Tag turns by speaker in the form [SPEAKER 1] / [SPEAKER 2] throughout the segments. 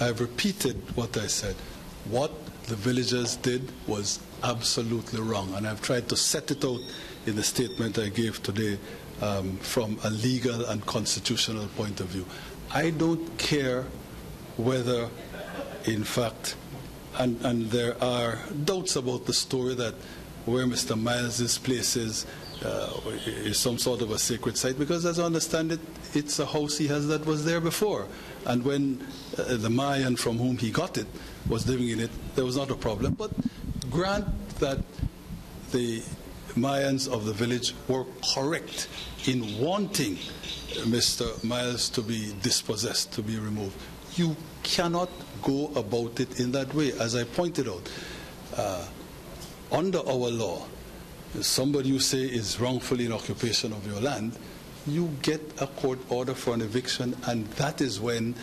[SPEAKER 1] I've repeated what I said. What the villagers did was absolutely wrong, and I've tried to set it out in the statement I gave today um, from a legal and constitutional point of view. I don't care whether, in fact, and, and there are doubts about the story that where Mr. Myles's place is uh, is some sort of a sacred site because, as I understand it, it's a house he has that was there before. And when uh, the Mayan from whom he got it was living in it, there was not a problem. But grant that the Mayans of the village were correct in wanting Mr. Myles to be dispossessed, to be removed. You cannot go about it in that way. As I pointed out, uh, under our law, somebody you say is wrongfully in occupation of your land, you get a court order for an eviction, and that is when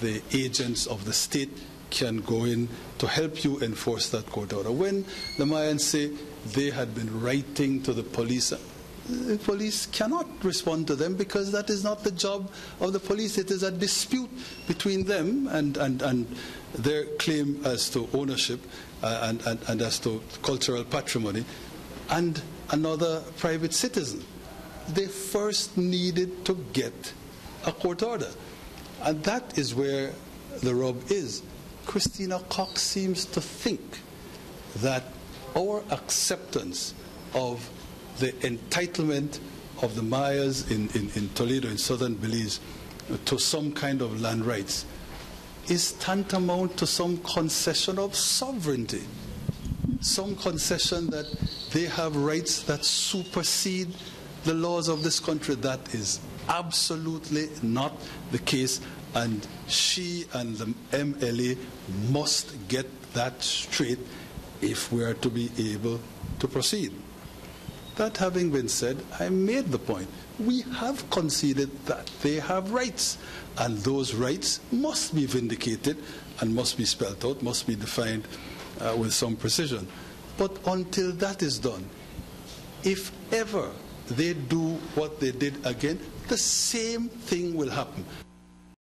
[SPEAKER 1] the agents of the state can go in to help you enforce that court order. When the Mayans say they had been writing to the police, the police cannot respond to them because that is not the job of the police. It is a dispute between them and, and, and their claim as to ownership uh, and, and, and as to cultural patrimony and another private citizen. They first needed to get a court order. And that is where the rub is. Cristina Coc seems to think that our acceptance of the entitlement of the Mayas in, in, in Toledo, in southern Belize, to some kind of land rights is tantamount to some concession of sovereignty, some concession that they have rights that supersede the laws of this country. That is absolutely not the case, and she and the MLA must get that straight if we are to be able to proceed. That having been said, I made the point. We have conceded that they have rights, and those rights must be vindicated and must be spelled out, must be defined uh, with some precision. But until that is done, if ever they do what they did again, the same thing will happen.